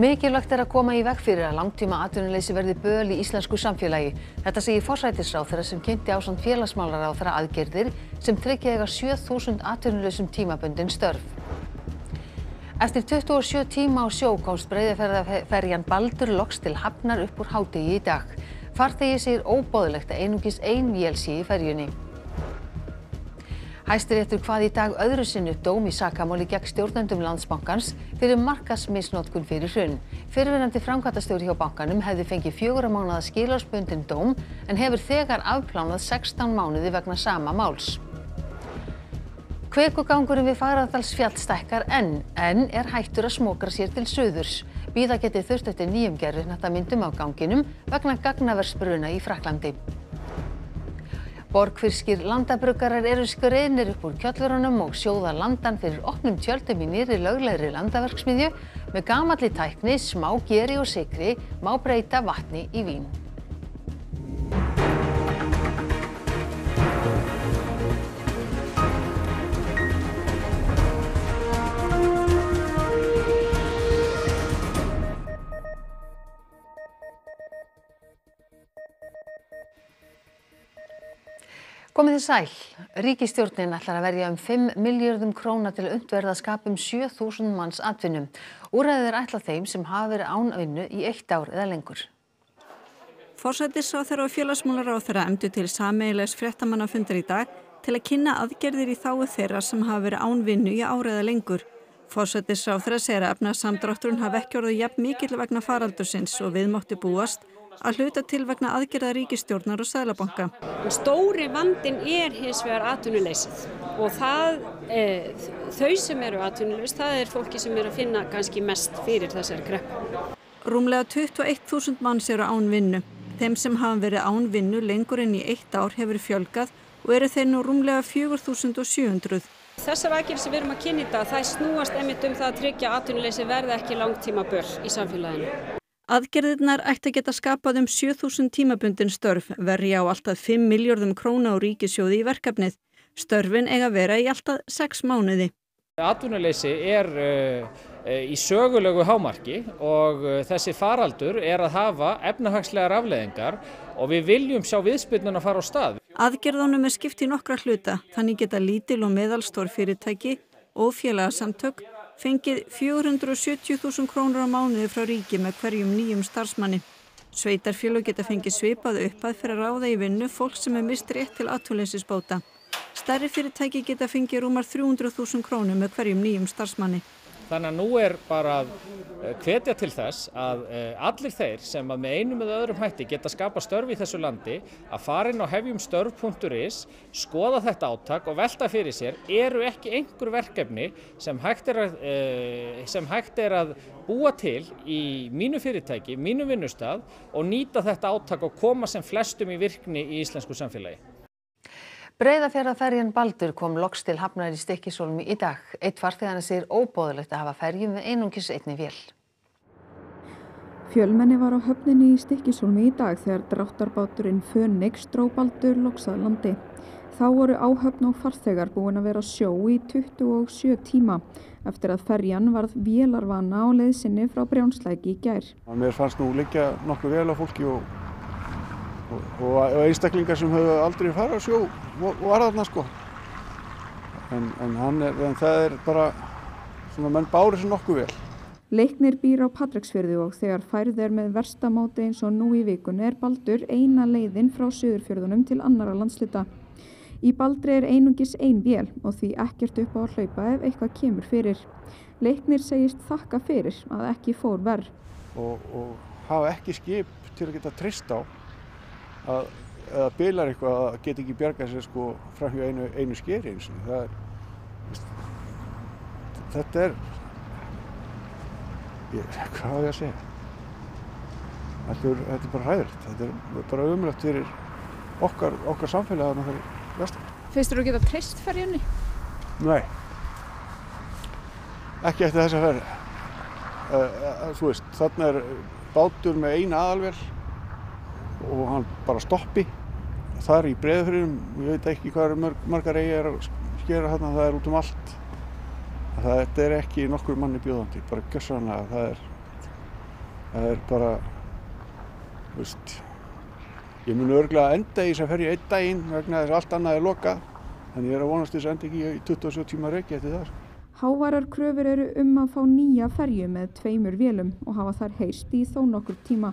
Mikilvægt er að koma í veg fyrir að langtíma atvinnuleysi verði böl í íslensku samfélagi. Þetta segir forsætisráðherra sem kynnti ásand félagsmálaráðherra aðgerðir sem tryggja eiga 7000 atvinnuleysum tímabundin störf. Eftir 27 tíma á sjó komst breyðaferðarferjan Baldur loks til hafnar upp úr hádegi í dag. Farþegi segir óbóðlegt að einungis ein vél sé í ferjunni. Hæstiréttur hvað í dag öðru sinni upp dóm í sakamáli gegn stjórnendum Landsbankans fyrir markasmisnotkun fyrir hrun. Fyrirverandi framkvæmtastjóri hjá bankanum hefði fengið fjögura mánuða skilárspöndin dóm en hefur þegar afplánað 16 mánuði vegna sama máls. Kvekugangurinn við Fagradalsfjall stækkar enn, en er hættur að smokra sér til söðurs. Bíða getið þurft eftir nýjum gerðirnætta myndum á ganginum vegna gagnaversbruna í Fraklandi. Borgfyrskir landabruggarar eru skreiðnir upp úr kjöllurunum og sjóða landan fyrir opnum tjöldum í nýri löglegri landaverksmiðju með gamalli tækni, smá geri og sikri má breyta vatni í vín. Komið þið sæl. Ríkistjórnin ætlar að verja um 5 miljardum króna til að undverða skapum 7000 manns atvinnum. Úræðið er ætlað þeim sem hafa verið án vinnu í eitt ár eða lengur. Forsættisráþara og félagsmálaráþara emdu til sameigilegs fréttamannafundar í dag til að kynna aðgerðir í þáu þeirra sem hafa verið án vinnu í ár eða lengur. Forsættisráþara segir að efnaðsamdrátturinn hafi ekki orðið jafn mikill vegna faraldursins og viðmátti búast að hluta til vegna aðgerða ríkistjórnar og sælabanka. Stóri vandin er hins vegar atvinnuleysið og það, e, þau sem eru atvinnuleys, það er fólki sem er að finna kannski mest fyrir þessari kreppu. Rúmlega 21.000 manns eru án vinnu. Þeim sem hafa verið án vinnu lengur en í eitt ár hefur fjölgað og eru þeir nú rúmlega 4.700. Þessar aðgerðir sem við erum að kynna í dag, það snúast emitt um það að tryggja atvinnuleysi verði ekki langtíma börn í samfélaginu. Aðgerðirnar ætti að geta skapað um 7000 tímabundin störf, verja á alltaf 5 miljardum króna á ríkisjóði í verkefnið. Störfin eiga vera í alltaf 6 mánuði. Atvinnuleysi er uh, í sögulegu hámarki og uh, þessi faraldur er að hafa efnahagslegar afleðingar og við viljum sjá viðspilnun að fara á stað. Aðgerðunum er skipt í nokkra hluta, þannig geta lítil og meðalstór fyrirtæki og félagsamtök fengið 470.000 krónur á mánuði frá ríki með hverjum nýjum starfsmanni. Sveitarfélög geta fengið svipað uppað fyrir að ráða í vinnu fólk sem er mist rétt til aðtúrleysisbóta. Stærri fyrirtæki geta fengið rúmar 300.000 krónur með hverjum nýjum starfsmanni. Þannig að nú er bara að hvetja til þess að allir þeir sem að með einum eða öðrum hætti geta skapa störf í þessu landi að fara inn á hefjumstörf.is, skoða þetta áttak og velta fyrir sér eru ekki einhver verkefni sem hægt er að, sem hægt er að búa til í mínu fyrirtæki, mínu vinnustad og nýta þetta áttak og koma sem flestum í virkni í íslensku samfélagi. Breiðafjörðarferjan Baldur kom loks til hafnar í Stykkishólmi í dag. Eitt farþegana segir óbóðulegt að hafa ferjum með einungis einni vél. Fjölmenni var á höfninni í Stykkishólmi í dag þegar dráttarbáturinn Fönix dró Baldur loksað landi. Þá voru áhöfn og farþegar búin að vera sjó í 27 tíma eftir að ferjan varð vélarvana á leiðsinni frá Brjánslæki í gær. Mér fannst nú líka nokkuð vel á fólki og og, og einstaklingar sem höfðu aldrei farað á sjó var þarna sko en, en, er, en það er bara svona menn bári sem nokkuð vel Leiknir býr á Patræksfjörðu og þegar færð er með verstamóti eins og nú í vikun er Baldur eina leiðin frá Suðurfjörðunum til annara landslita. Í Baldri er einungis ein vél og því ekkert upp á að hlaupa ef eitthvað kemur fyrir. Leiknir segist þakka fyrir að ekki fór verð. Og, og hafa ekki skip til að geta trist á að eða bilar eitthvað að geta ekki bjargað sér sko fram hjá einu, einu skeri eins og það er þetta er ég, hvað á ég að segja? Þetta er, þetta er bara hræðilegt. Þetta er bara umrætt fyrir okkar, okkar samfélagi að það er vestar Feistur þú að geta treyst ferjunni? Nei. Ekki eftir þess að ferja uh, uh, þú veist, þarna er bátur með eina aðalvel og hann bara stoppi þar í breðfyrirum, ég veit ekki hvað er mörg, margar eigi er að skera hérna, það er út um allt það, þetta er ekki nokkur manni bjóðandi, bara gössanlega það er Það er bara, veist, ég mun örgulega enda í þess að ferja einn daginn vegna þess að allt annað er loka. Þannig ég er að vonast þess að enda ekki í 27 tíma reiki eftir það. Hávarar kröfur eru um að fá nýja ferju með tveimur vélum og hafa þar heist í þó nokkur tíma.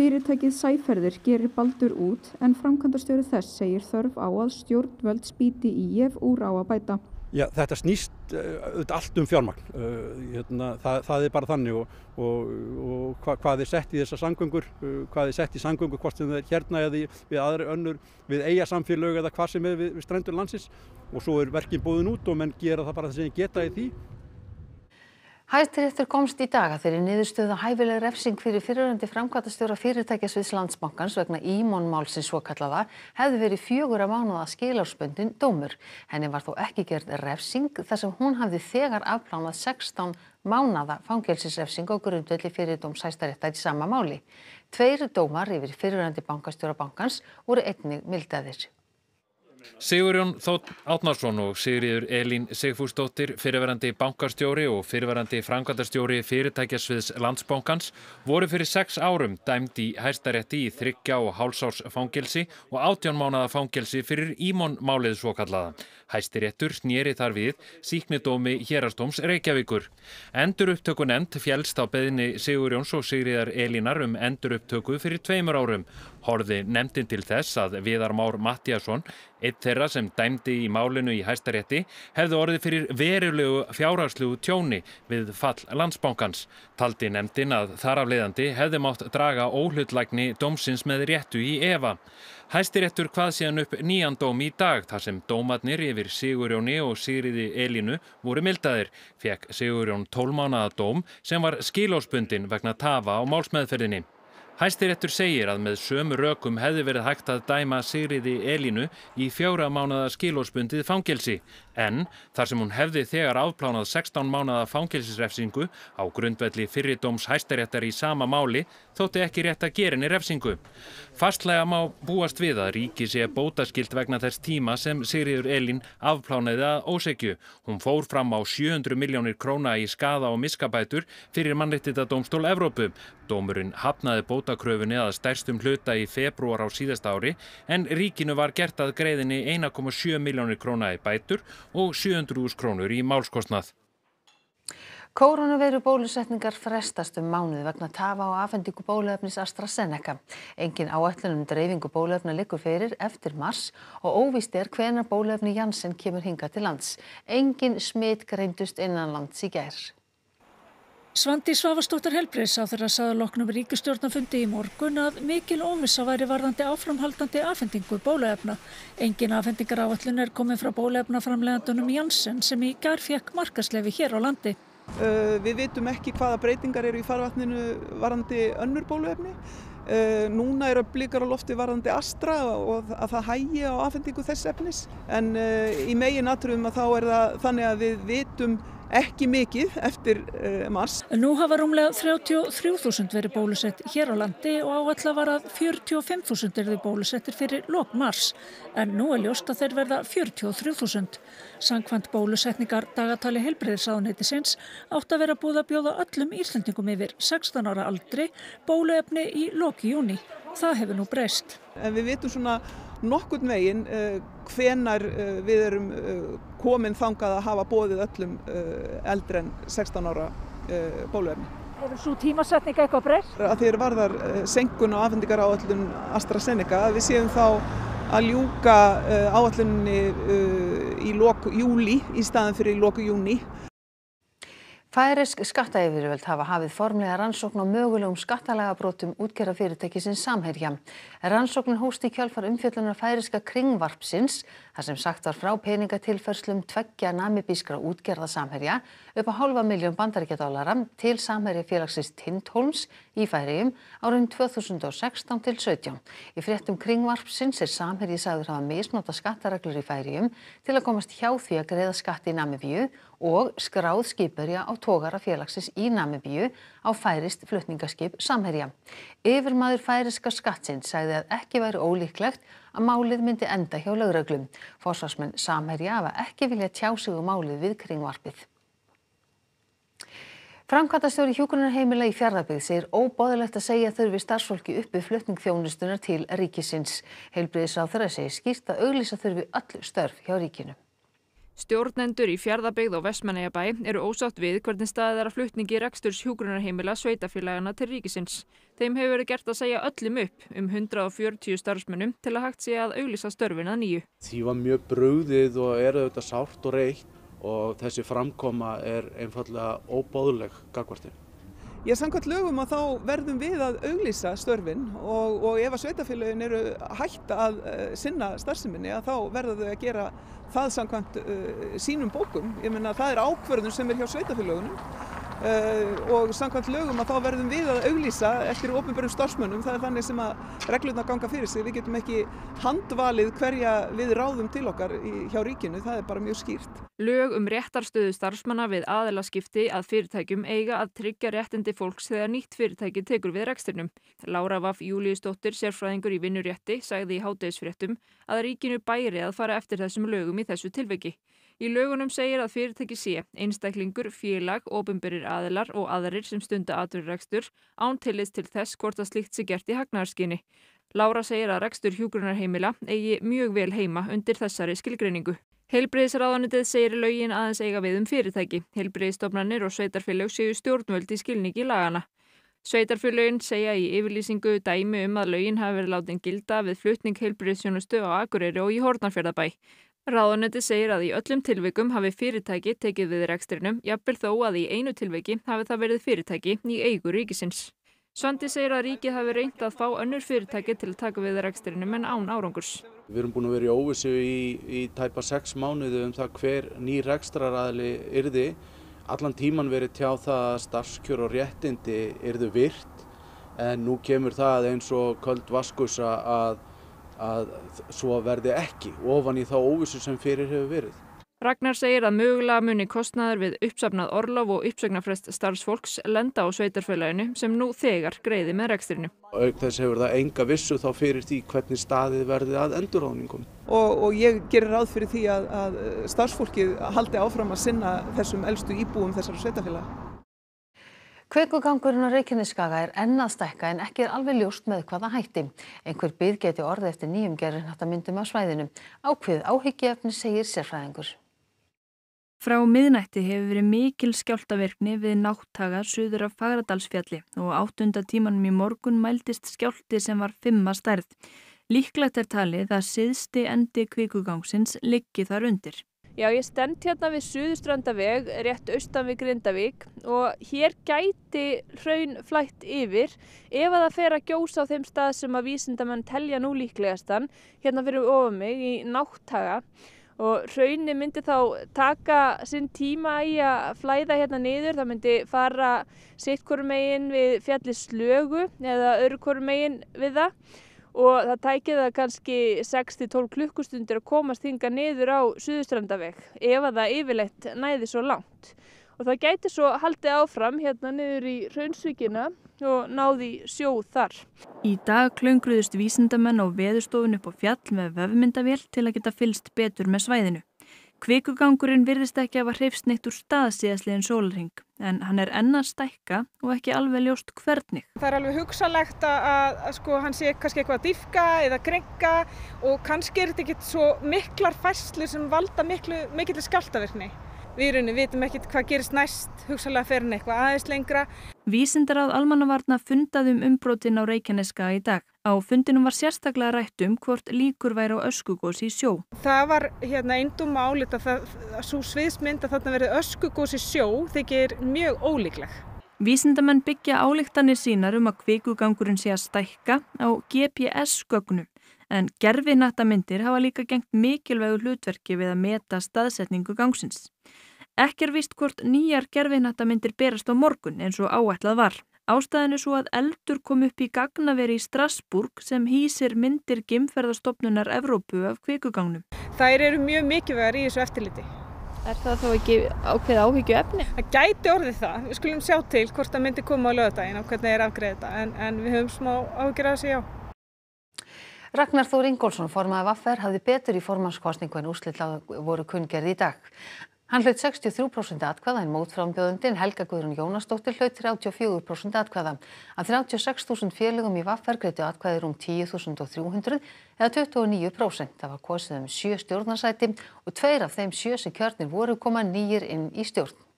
Fyrirtækið Sæferðir gerir baldur út en framkvæmdastjóri þess segir þörf á að stjórnvöld spýti í ef úr á að bæta. Já, þetta snýst uh, allt um fjármagn. Uh, hérna, það, það er bara þannig og, og, og hva, hvað er sett í þessar sangöngur, uh, hvað er sett í sangöngur hvort sem það er hérna eða við aðri önnur, við eiga samfélög eða hvað sem er við, við strendur landsins og svo er verkinn búin út og menn gera það bara þess að geta í því. Hæstiréttur komst í dag að þeirri niðurstöðu hæfileg refsing fyrir fyriröndi framkvæmtastjóra fyrirtækjasviðs landsbankans vegna ímónmálsins svokallaða hefði verið fjögur að mánuða skilárspöndin dómur. Henni var þó ekki gerð refsing þar sem hún hafði þegar afplánað 16 mánaða fangelsisrefsing og grundvelli fyrir dómshæstaréttar í sama máli. Tveir dómar yfir fyriröndi bankastjóra bankans voru einnig mildaðir. Sigurjón Þótt Átnarsson og Sigriður Elín Sigfúsdóttir fyrirverandi bankarstjóri og fyrirverandi framkvæmdarstjóri fyrirtækjasviðs landsbankans voru fyrir sex árum dæmd í hæstarétti í þryggja og hálsárs fangelsi og átján mánada fangelsi fyrir ímón málið svo kallaða. Hæstiréttur snýri þar við síknidómi hérastóms Reykjavíkur. Endur upptöku nefnd fjælst á beðinni Sigurjóns og Sigriðar Elínar um endur upptöku fyrir tveimur árum. Horði nefndin til þess að Viðar Már Mattíasson, eitt þeirra sem dæmdi í málinu í hæstarétti, hefði orðið fyrir verulegu fjárhagslegu tjóni við fall landsbánkans. Taldi nefndin að þar af leiðandi hefði mátt draga óhlutlægni dómsins með réttu í Eva. Hæstiréttur hvað síðan upp nýjan dóm í dag þar sem dómatnir yfir Sigurjóni og Sigriði Elínu voru mildaðir. Fekk Sigurjón tólmánaða dóm sem var skilósbundin vegna tafa á málsmeðferðinni. Hæstiréttur segir að með sömu rökum hefði verið hægt að dæma Sigriði Elínu í fjóra mánada skilósbundið fangelsi en þar sem hún hefði þegar afplánað 16 mánada fangelsisrefsingu á grundvelli fyrirdóms hæstaréttar í sama máli þótti ekki rétt að gera henni refsingu. Fastlega má búast við að ríki sé bótaskilt vegna þess tíma sem Sigriður Elín afplánaði að ósegju. Hún fór fram á 700 miljónir króna í skada og miskabætur fyrir mannreittita dómstól Evrópu. Dómurinn hafnaði bótakröfunni að stærstum hluta í februar á síðast ári en ríkinu var gert að greiðinni 1,7 miljónir króna í bætur og 700.000 krónur í málskostnað. Kórónuveiru bólusetningar frestast um mánuði vegna tafa á afhendingu bóluefnis AstraZeneca. Engin áætlun um dreifingu bóluefna liggur fyrir eftir mars og óvíst er hvenar bóluefni Janssen kemur hinga til lands. Engin smitt greindust innan lands í gær. Svandi Svavastóttir Helbreys á þeirra saða loknum ríkistjórnafundi í morgun að mikil óvissa væri varðandi áframhaldandi afhendingu bóluefna. Engin afhendingar áallun er komið frá bóluefnaframlegandunum Janssen sem í gær fekk markaslefi hér á landi. Uh, við vitum ekki hvaða breytingar eru í farvatninu varðandi önnur bóluefni. Uh, núna eru blikar á lofti varðandi Astra og að það hægi á afhendingu þess efnis. En uh, í megin aðtrúum að þá er það þannig að við vitum ekki mikið eftir uh, mars. Nú hafa rúmlega 33.000 verið bólusett hér á landi og áallega var að 45.000 er þið bólusettir fyrir lok mars en nú er ljóst að þeir verða 43.000. Sankvæmt bólusetningar dagatali helbreyðisáðuneytisins átt að vera búið að bjóða öllum Íslandingum yfir 16 ára aldri bóluefni í loki júni. Það hefur nú breyst. En við vitum svona nokkurn veginn uh, hvenar uh, við erum uh, komin þangað að hafa bóðið öllum eldri en 16 ára bóluefni. Hefur svo tímasetning eitthvað breyst? Að þér varðar senkun og afhendingar áallun AstraZeneca að við séum þá að ljúka áallunni í loku júli í staðan fyrir í loku júni. Færisk skattaeyfirvöld hafa hafið formlega rannsókn á mögulegum skattalagabrótum útgerðarfyrirtækisins Samherja. Rannsóknin hósti í kjálfar umfjöllunar færiska kringvarpsins þar sem sagt var frá peningatilförslum tveggja namibískra útgerða Samherja upp á hálfa miljón bandaríkjadólara til Samherja félagsins Tindholms í Færiðum árum 2016 til 17. Í fréttum kringvarpsins er Samherji sagður hafa misnóta skattareglur í Færiðum til að komast hjá því að greiða skatt í Namibíu og skráð skipurja á tógara félagsins í Namibíu á færist flutningaskip Samherja. Yfirmaður færiska skattsinn sagði að ekki væri ólíklegt að málið myndi enda hjá lögreglum. Forsvarsmenn Samherja hafa ekki vilja tjá sig um málið við kringvarpið. Framkvæmdastjóri hjúkrunarheimila í Fjarðabyggð segir óbáðilegt að segja þurfi starfsfólki uppi flutning þjónustunar til ríkisins. Heilbriðisráðherra segir skýrt að auglýsa þurfi öll störf hjá ríkinu. Stjórnendur í Fjarðabyggð og Vestmannaeyjabæ eru ósátt við hvernig staðið er að flutningi reksturs hjúkrunarheimila sveitafélagana til ríkisins. Þeim hefur verið gert að segja öllum upp um 140 starfsmönnum til að hægt sé að auglýsa störfin að nýju. Því var mjög brugðið og er auðvitað sárt og reitt og þessi framkoma er einfallega óbáðuleg gagvartin. Ég samkvæmt lögum að þá verðum við að auglýsa störfin og, og ef að sveitafélagin eru hægt að uh, sinna starfseminni að þá verða þau að gera það samkvæmt uh, sínum bókum. Ég menna það er ákverðun sem er hjá sveitafélagunum og samkvæmt lögum að þá verðum við að auglýsa eftir ofinbjörnum starfsmönnum. Það er þannig sem að reglurna ganga fyrir sig. Við getum ekki handvalið hverja við ráðum til okkar í, hjá ríkinu. Það er bara mjög skýrt. Lög um réttarstöðu starfsmanna við aðelaskipti að fyrirtækjum eiga að tryggja réttindi fólks þegar nýtt fyrirtæki tekur við reksturnum. Lára Vaff Júliusdóttir, sérfræðingur í vinnurétti, sagði í hátegisfréttum að ríkinu bæri að fara eftir þessum lögum í þessu tilveki. Í lögunum segir að fyrirtæki sé einstaklingur, félag, ofinberir aðelar og aðrir sem stunda aðurrekstur án tilist til þess hvort að slíkt sé gert í hagnarskinni. Lára segir að rekstur hjúgrunarheimila eigi mjög vel heima undir þessari skilgreiningu. Heilbreyðisráðanitið segir lögin aðeins eiga við um fyrirtæki. Heilbreyðistofnanir og sveitarfélög séu stjórnvöld í skilningi lagana. Sveitarfélögin segja í yfirlýsingu dæmi um að lögin hafi verið látin gilda við flutning heilbreyðisjónustu á Akureyri og í Hortnarfjörðabæ. Ráðanitið segir að í öllum tilvikum hafi fyrirtæki tekið við rekstrinum, jafnvel þó að í einu tilviki hafi það verið fyrirtæki í eigu ríkisins. Svandi segir að ríkið hafi reynd að fá önnur fyrirtæki til að taka við rekstrinum en án árangurs. Við erum búin að vera í óvissu í, í tæpa sex mánuðu um það hver ný rekstraraðli yrði. Allan tíman verið tjá það að starfskjör og réttindi yrðu virt en nú kemur það eins og köld vaskusa að, að svo verði ekki ofan í þá óvissu sem fyrir hefur verið. Ragnar segir að mögulega muni kostnaður við uppsafnað orlof og uppsögnarfrest starfsfólks lenda á sveitarfélaginu sem nú þegar greiði með rekstrinu. Auk þess hefur það enga vissu þá fyrir því hvernig staðið verði að endurráðningum. Og, og ég gerir ráð fyrir því að, að starfsfólkið haldi áfram að sinna þessum eldstu íbúum þessara sveitafélaga. Kveikugangurinn á Reykjaneskaga er enn að stækka en ekki er alveg ljóst með hvaða hætti. Einhver byrð geti orði eftir nýjum gerðinhattamyndum á svæðinu. Ákveð áhyggjaefni segir sérfræðingur. Frá miðnætti hefur verið mikil skjáltaverkni við náttaga suður af Fagradalsfjalli og áttunda tímanum í morgun mældist skjálti sem var fimma stærð. Líklegt er talið að siðsti endi kvikugangsins liggi þar undir. Já, ég stend hérna við Suðustrandaveg, rétt austan við Grindavík og hér gæti hraun flætt yfir. Ef að það fer að gjósa á þeim stað sem að vísindamenn telja nú líklegastan, hérna fyrir ofan mig í náttaga og hraunni myndi þá taka sinn tíma í að flæða hérna niður, það myndi fara sitt hverju megin við fjalli slögu eða öru hverju megin við það og það tækir það kannski 6-12 klukkustundir að komast hinga niður á Suðustrandaveg ef að það yfirleitt næði svo langt og það gæti svo haldið áfram hérna niður í Raunsvíkina og náði sjó þar. Í dag klöngruðust vísindamenn á veðurstofun upp á fjall með vefmyndavél til að geta fylst betur með svæðinu. Kvikugangurinn virðist ekki að var hreifst neitt úr stað síðastliðin sólring en hann er enna stækka og ekki alveg ljóst hvernig. Það er alveg hugsalegt að, að, að sko, hann sé kannski eitthvað að diffka eða grenga og kannski er þetta ekkert svo miklar fæslu sem valda miklu, skjáltaverkni. Við erum, vitum ekkert hvað gerist næst, hugsalega fer hann eitthvað aðeins lengra. Vísindaráð almannavarna fundaðum umbrotin á Reykjaneska í dag. Á fundinum var sérstaklega rætt um hvort líkur væri á öskugós í sjó. Það var hérna eindum álit að, það, að svo sviðsmynd að þarna verið öskugós í sjó þykir mjög ólíkleg. Vísindamenn byggja álíktanir sínar um að kvikugangurinn sé að stækka á GPS-gögnum en gerfinættamindir hafa líka gengt mikilvægu hlutverki við að meta staðsetningu gangsins. Ekki er vist hvort nýjar gerfinættamindir berast á morgun eins og áætlað var. Ástæðinu svo að eldur kom upp í gagnaveri í Strasburg sem hýsir myndir Gimferðastofnunar Evrópu af kvikugangnum. Þær eru mjög mikilvægar í þessu eftirliti. Er það þá ekki ákveð áhyggju efni? Það gæti orðið það. Við skulum sjá til hvort það myndi koma á lögadaginn og hvernig er afgreðið þetta en, en við höfum smá áhyggjur að þessu já. Ragnar Þór Ingólfsson formaði Vaffer hafði betur í formannskostningu en úrslit voru kunngerði í dag. Hann hlaut 63% atkvæða en mótframbjóðundin Helga Guðrún Jónasdóttir hlaut 34% atkvæða. Af 36.000 félögum í Vaffer greitu atkvæðir um 10.300 eða 29%. Það var kosið um sjö stjórnarsæti og tveir af þeim sjö sem kjörnir voru koma nýjir inn í stjórn.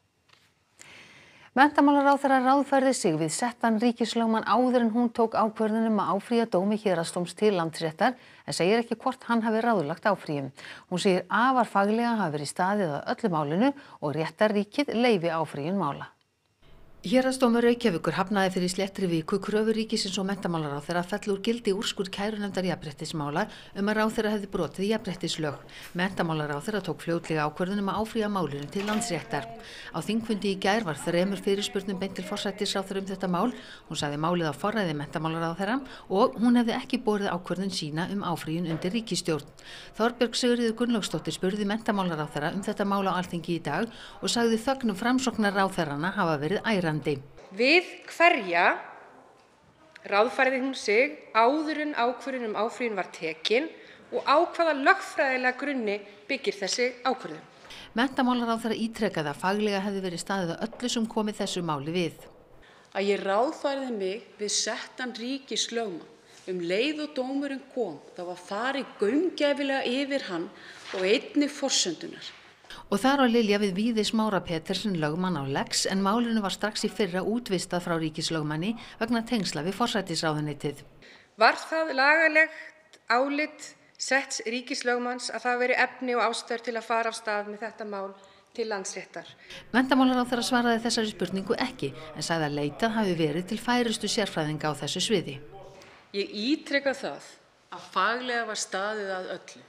Menntamálaráþara ráðfærði sig við settan ríkislögman áður en hún tók ákvörðunum að áfrýja dómi hérastóms til landsréttar en segir ekki hvort hann hafi ráðlagt áfrýjum. Hún segir afar faglega hafi verið staðið að öllu málinu og réttarríkið leifi áfrýjun mála. Hérastómur Reykjavíkur hafnaði fyrir sléttri viku kröfu ríkisins og mentamálar á þeirra fell úr gildi úrskur kærunefndar jafnbrettismála um að ráð þeirra hefði brotið jafnbrettislög. Mentamálar á þeirra tók fljótlega ákvörðunum að áfrýja málunum til landsréttar. Á þingfundi í gær var þremur fyrirspurnum beint til forsættisráþur um þetta mál. Hún sagði málið á forræði mentamálar á þeirra og hún hefði ekki borðið ákvörðun sína um áfrýjun undir ríkistjórn. Þorbjörg Sigurður Gunnlaugstóttir spurði mentamálar á þeirra þetta mál á alþingi í dag og sagði þögnum framsóknar á þeirrana hafa verið æra Írlandi. Við hverja ráðfærði hún sig áður en ákvörðun um áfrýjun var tekin og á hvaða lögfræðilega grunni byggir þessi ákvörðun. Mentamálar á þeirra ítrekkaða faglega hefði verið staðið að öllu sem komið þessu máli við. Að ég ráðfærði mig við settan ríkislögma um leið og dómurinn kom þá var farið gaumgæfilega yfir hann og einni forsöndunar Og þar á Lilja við Víði Smára Petersen lögmann á Lex en málinu var strax í fyrra útvistað frá ríkislögmanni vegna tengsla við forsættisráðunitið. Var það lagalegt álit setts ríkislögmanns að það veri efni og ástöður til að fara af stað með þetta mál til landsréttar? Vendamálar á þeirra svaraði þessari spurningu ekki en sagði að leitað hafi verið til færustu sérfræðinga á þessu sviði. Ég ítreka það að faglega var staðið að öllu.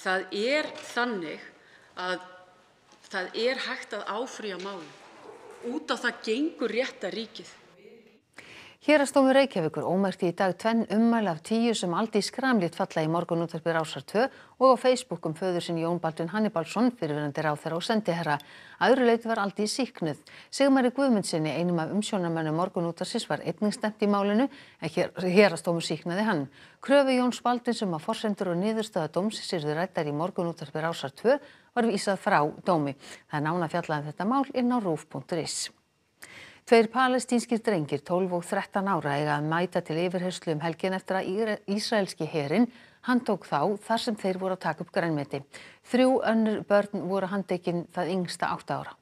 Það er þannig að það er hægt að áfrýja málum út á það gengur réttarríkið. Hérastómur Reykjavíkur ómerkti í dag tvenn ummæli af tíu sem Aldís Skramlít falla í morgunúttarpi Rásar 2 og á Facebookum föður sinn Jón Baldvin Hannibalsson fyrirverandi ráþara og sendiherra. Aðru leiti var Aldís síknuð. Sigmari Guðmundsinni, einum af umsjónarmennu morgunútarsins, var einning stemt í málinu en hér, hérastómur síknaði hann. Kröfu Jóns Baldvin sem að forsendur og niðurstöða dómsins yrðu rættar í morgunúttarpi Rásar 2 var vísað frá dómi. Það er nána fjallaðan um þetta mál inn á rúf.is. Tveir palestínskir drengir, 12 og 13 ára, eiga að mæta til yfirherslu um helgin eftir að Ísraelski herin handtók þá þar sem þeir voru að taka upp grænmeti. Þrjú önnur börn voru handekinn það yngsta átta ára.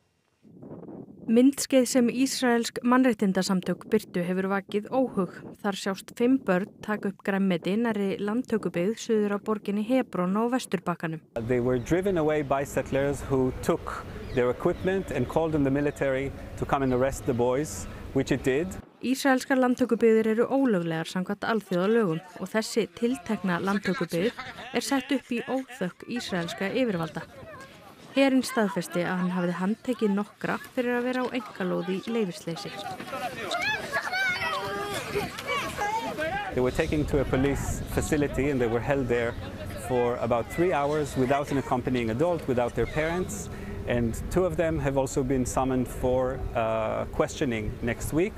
Myndskeið sem Ísraelsk mannreitindasamtök byrtu hefur vakið óhug. Þar sjást fimm börn taka upp græmmeti næri landtökubið suður á borginni Hebrón á Vesturbakkanum. They were driven away by settlers who took their equipment and called in the military to come and arrest the boys, which it did. Ísraelskar landtökubyggðir eru ólöglegar samkvæmt alþjóða lögum og þessi tiltekna landtökubyggð er sett upp í óþökk ísraelska yfirvalda. Herinn staðfesti að hann hafiði handtekið nokkra fyrir að vera á engalóði í leifisleysi. They were taken to a police facility and they were held there for about three hours without an accompanying adult, without their parents. and two of them have also been summoned for uh, questioning next week.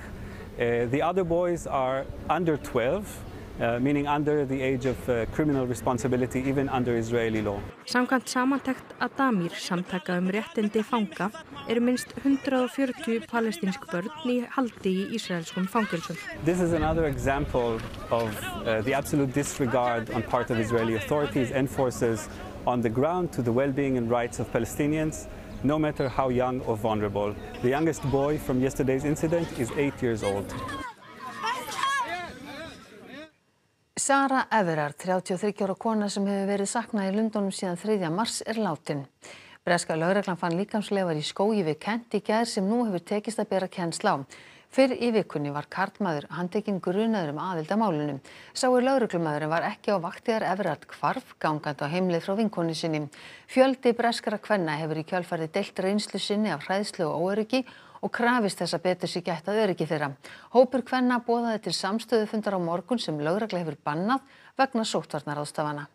Uh, the other boys are under 12, uh, meaning under the age of uh, criminal responsibility even under Israeli law. Samkvæmt samantækt Adamir samtaka um réttindi fanga eru minst 140 palestinsk börn í haldi í ísraelskum fangilsum. This is another example of uh, the absolute disregard on part of Israeli authorities and forces on the ground to the well-being and rights of Palestinians no matter how young or vulnerable. The youngest boy from yesterday's incident is eight years old. Sara Everard, 33 ára kona sem hefur verið saknað í Lundunum síðan 3. mars, er látin. Breska lauraglan fann líkamslegar í skói við Kent í gær sem nú hefur tekist að bera kennsla á. Fyrr í vikunni var kartmaður handekinn grunaður um aðild að málunum. Sáir lauruglumæðurinn var ekki á vaktiðar Everard Kvarf gangand á heimlið frá vinkonni sinni. Fjöldi breskara kvenna hefur í kjálfærið deilt reynslu sinni af hræðslu og óöryggi og krafist þess að betur sér gætt að öryggi þeirra. Hópur kvenna bóðaði til samstöðu fundar á morgun sem lauragla hefur bannað vegna sóttvarnaráðstafana.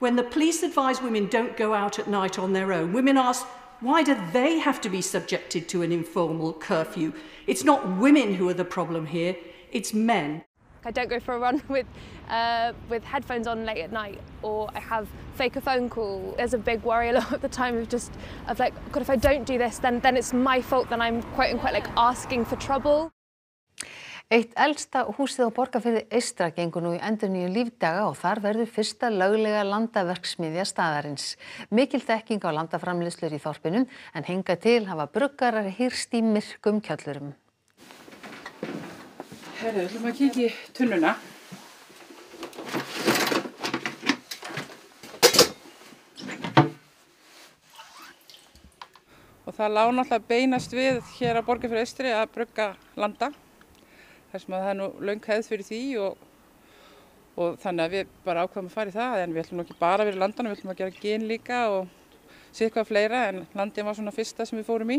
When the police advise women don't go out at night on their own, women ask Why do they have to be subjected to an informal curfew? It's not women who are the problem here, it's men. I don't go for a run with, uh, with headphones on late at night or I have fake a phone call. There's a big worry a lot of the time of just, of like, God, if I don't do this, then, then it's my fault, then I'm quote unquote like asking for trouble. Eitt eldsta húsið á Borgarfirði Eistra gengur nú í endur nýju lífdaga og þar verður fyrsta löglega landaverksmiðja staðarins. Mikil þekking á landaframlýslur í þorpinum en henga til hafa bruggarar hýrst í myrkum kjallurum. Herðu, ætlum að kíkja í tunnuna. Og það lág náttúrulega beinast við hér á Borgarfjörðu Austri að brugga landa. Þess að það er nú laung hefð fyrir því og, og þannig að við bara ákveðum að fara í það. En við ætlum ekki bara að vera í landana, við ætlum að gera gen líka og eitthvað fleira en landin var svona fyrsta sem við fórum í.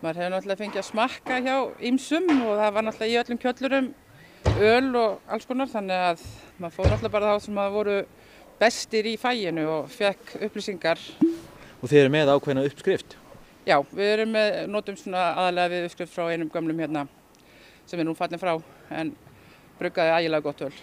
Maður hefur náttúrulega fengið að smakka hjá ýmsum og það var náttúrulega í öllum kjöllurum öl og alls konar þannig að maður fór náttúrulega bara þá sem að voru bestir í fæinu og fekk upplýsingar. Og þið eru með ákveðna uppskrift? Já, við erum með, notum svona aðalega við uppskrift frá einum gömlum hérna sem er nú fallin frá en bruggaði ægilega gott öl.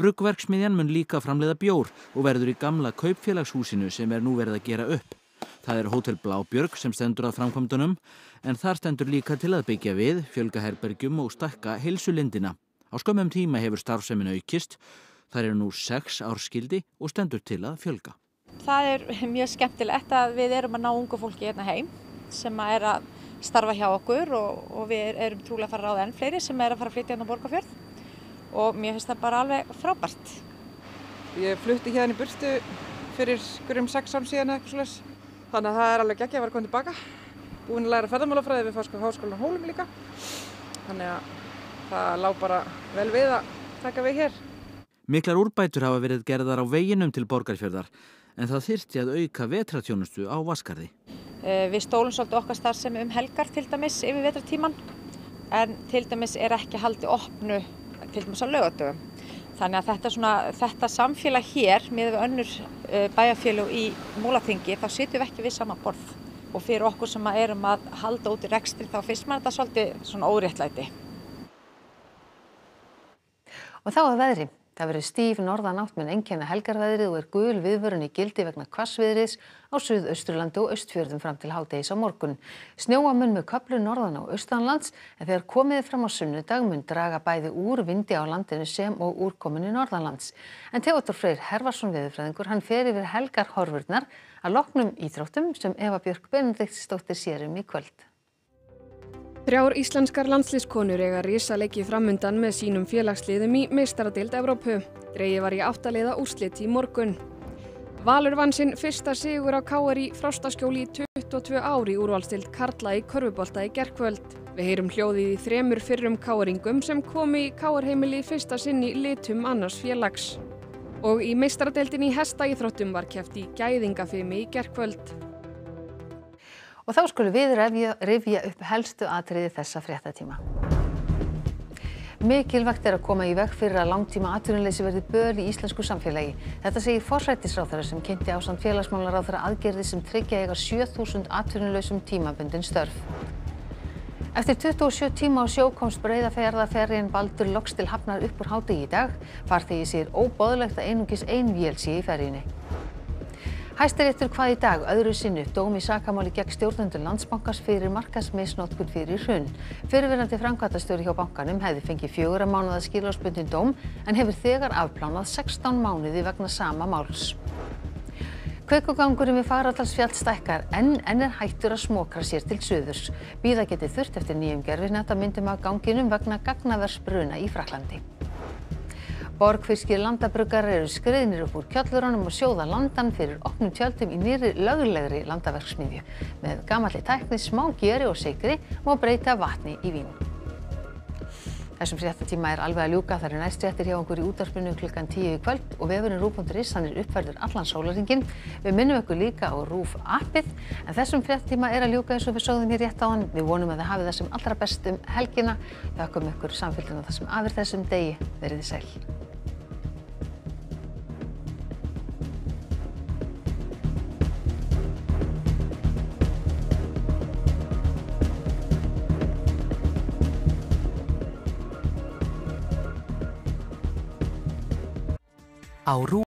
Bruggverksmiðjan mun líka framleiða bjór og verður í gamla kaupfélagshúsinu sem er nú verið að gera upp. Það er Hótel Blábjörg sem stendur að framkvæmdunum en þar stendur líka til að byggja við, fjölga herbergjum og stakka heilsulindina. Á skömmum tíma hefur starfsemin aukist, þar eru nú sex árskildi og stendur til að fjölga. Það er mjög skemmtilegt að við erum að ná ungu fólki hérna heim sem er að starfa hjá okkur og, og við erum trúlega að fara að ráða enn fleiri sem er að fara að flytja hérna á Borgafjörð og mér finnst það bara alveg frábært. Ég flutti hérna í burtu fyrir hverjum sex án síðan eitthvað slús. Þannig að það er alveg ekki að vera komið tilbaka. Búin að læra ferðamálafræði við fáskóla háskólan Hólum líka. Þannig að það lág bara vel við að taka við hér. Miklar úrbætur hafa verið gerðar á veginum til Borgarfjörðar en það þyrti að auka vetratjónustu á Vaskarði. Við stólum svolítið okkar starfsemi um helgar til dæmis yfir vetratíman en til dæmis er ekki haldið opnu til dæmis á lögatöfum. Þannig að þetta, svona, þetta samfélag hér með önnur bæjarfélag í Múlaþingi þá sitjum við ekki við sama borð og fyrir okkur sem erum að halda út í rekstri þá finnst maður þetta svolítið svona óréttlæti. Og þá að veðri. Það verður stíf norðan átt með engjana helgarveðrið og er gul viðvörun í gildi vegna kvassviðris á Suðausturlandi og Östfjörðum fram til hádegis á morgun. Snjóamun með köplu norðan á Östanlands en þegar komiði fram á sunnudag mun draga bæði úr vindi á landinu sem og úrkominni norðanlands. En Teodor Freyr Hervarsson viðfræðingur hann fer yfir helgarhorfurnar að loknum íþróttum sem Eva Björk Benediktsdóttir sérum í kvöld. Þrjár íslenskar landslískonur eiga risaleiki framundan með sínum félagsliðum í meistaradeild Evrópu. Dreyið var í áttaliða úrslit í morgun. Valur vann sinn fyrsta sigur á Káar í frostaskjóli í 22 ári úrvalstild Karla í Körfubolta í gerkvöld. Við heyrum hljóðið í þremur fyrrum káaringum sem komi í káarheimili í fyrsta sinni litum annars félags. Og í meistaradeildin í hestaíþróttum var kæft í gæðingafimi í gerkvöld. Og þá skulum við rifja upp helstu atriði þessa fréttatíma. Mikilvægt er að koma í veg fyrir að langtíma atvinnuleysi verði böl í íslensku samfélagi. Þetta segir forsættisráþara sem kynnti ásand félagsmálaráþara aðgerði sem tryggja eiga 7000 atvinnulausum tímabundin störf. Eftir 27 tíma á sjó komst breyðaferðaferðin Baldur loks til hafnar upp úr hádegi í dag. Farþegi sér óbóðlegt að einungis ein vél sé í ferjunni. Hæstiréttur hvað í dag öðru sinni upp dóm í sakamáli gegn stjórnendur landsbankars fyrir markaðsmisnotkun fyrir hrun. Fyrirverandi framkvæmtastjóri hjá bankanum hefði fengið fjögura mánuða skilásbundin dóm en hefur þegar afplánað 16 mánuði vegna sama máls. Kveikugangurinn við Fagradalsfjall stækkar en enn er hættur að smokra sér til suðurs. Bíða getið þurft eftir nýjum gerfinetta myndum af ganginum vegna gagnaversbruna í Fraklandi. Borgfirskir landabruggar eru skriðnir upp úr kjöllurunum og sjóða landan fyrir opnum tjöldum í nýri löglegri landaverksmiðju. Með gamalli tækni, smá geri og sigri má breyta vatni í vín. Þessum fréttatíma er alveg að ljúka. Það er næst fréttir hjá okkur í útarpinu klukkan 10 í kvöld og vefurinn rúf.is hann er uppfærður allan sólaringin. Við minnum ykkur líka á rúf appið en þessum fréttatíma er að ljúka eins og við sögðum hér rétt á hann. Við vonum að þið hafið það sem allra best um helgina. Þakkum ykkur samfélgina það sem afir þessum degi. Verið þið sæl. Á RÚ